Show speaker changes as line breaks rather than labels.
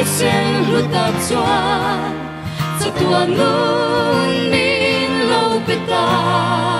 一生路打转，这段路你路不打。